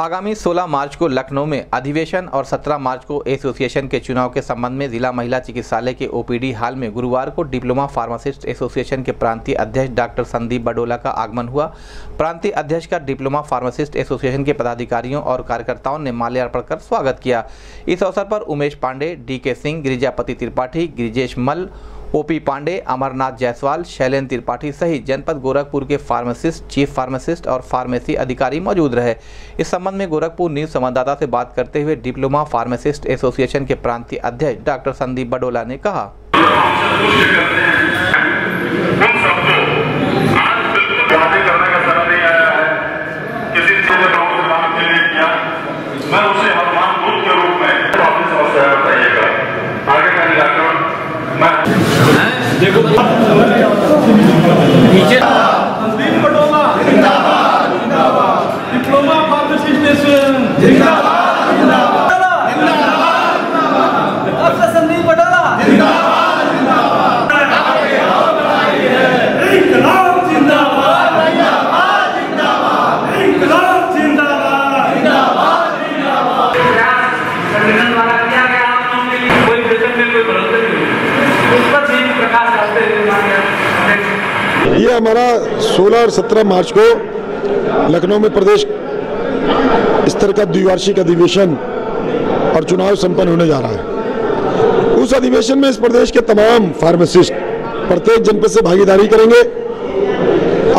आगामी 16 मार्च को लखनऊ में अधिवेशन और 17 मार्च को एसोसिएशन के चुनाव के संबंध में जिला महिला चिकित्सालय के ओपीडी हाल में गुरुवार को डिप्लोमा फार्मासिस्ट एसोसिएशन के प्रांतीय अध्यक्ष डॉक्टर संदीप बडोला का आगमन हुआ। प्रांतीय अध्यक्ष का डिप्लोमा फार्मासिस्ट एसोसिएशन के पदाधिकारियों और कार्यकर्ताओं ने माल्यार्पण कर स्वागत किया। इस अवसर पर Umesh Pandey, D K Singh Girijapati Tripathi, Girijesh Mal OP Pandey, Amarnath Jaiswal, Shailen Tripathi सहित जनपद गोरखपुर के फार्मासिस्ट, चीफ फार्मासिस्ट और फार्मेसी अधिकारी मौजूद रहे। इस संबंध में गोरखपुर न्यूज़ संवाददाता से बात करते हुए डिप्लोमा फार्मासिस्ट एसोसिएशन के प्रांतीय अध्यक्ष डॉक्टर संदीप बडोला ने कहा। संदीप पटोला जिंदाबाद। डिप्लोमा फार्मासिस्ट जिंदाबाद डॉक्टर संदीप पटोला जिंदाबाद जिंदाबाद इंकलाब जिंदाबाद जिंदाबाद जिंदाबाद इंकलाब जिंदाबाद संगठन द्वारा किया गया आप लोगों के लिए कोई वेतन में कोई बढ़ोतरी नहीं उस पर भी प्रकाश डालते हुए माननीय अध्यक्ष ये हमारा 16 और 17 मार्च को लखनऊ में प्रदेश स्तर का द्विवार्षिक अधिवेशन और चुनाव संपन्न होने जा रहा है। उस अधिवेशन में इस प्रदेश के तमाम फार्मासिस्ट प्रत्येक जनपद से भागीदारी करेंगे।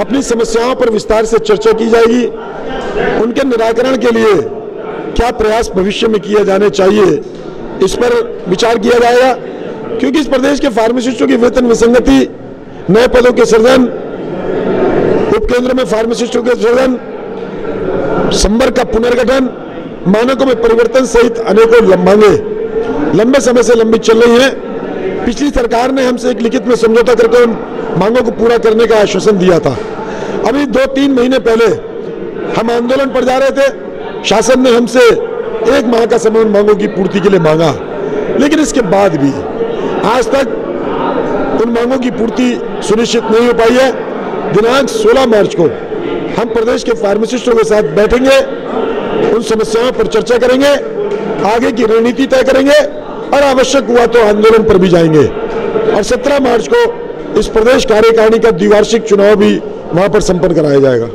अपनी समस्याओं पर विस्तार से चर्चा की जाएगी। उनके निराकरण के लिए क्या प्रयास भविष्य में किए जाने चाहिए, इस पर विचार किया जाएगा। क्योंकि इस प्रदेश के फार्मासिस्टों की वेतन विसंगति नए पदों के सृजन, उपकेंद्र में फार्मासिस्टों के सृजन संवर्ग का पुनर्गठन, मानकों में परिवर्तन सहित अनेकों मांगे लंबे समय से लंबी चल रही हैं। पिछली सरकार ने हमसे एक लिखित में समझौता करके उन मांगों को पूरा करने का आश्वासन दिया था। अभी दो तीन महीने पहले हम आंदोलन पर जा रहे थे। शासन ने हमसे एक माह का समय मांगों की पूर्ति के लिए मांगा। लेकिन इसके बाद भी आज तक उन मांगों की पूर्ति सुनिश्चित नहीं हो पाई है। दिनांक 16 मार्च को हम प्रदेश के फार्मासिस्टों के साथ बैठेंगे, उन समस्याओं पर चर्चा करेंगे, आगे की रणनीति तय करेंगे और आवश्यक हुआ तो आंदोलन पर भी जाएँगे। और 17 मार्च को इस प्रदेश कार्यकारिणी का द्विवार्षिक चुनाव भी वहाँ पर संपन्न कराया जाएगा।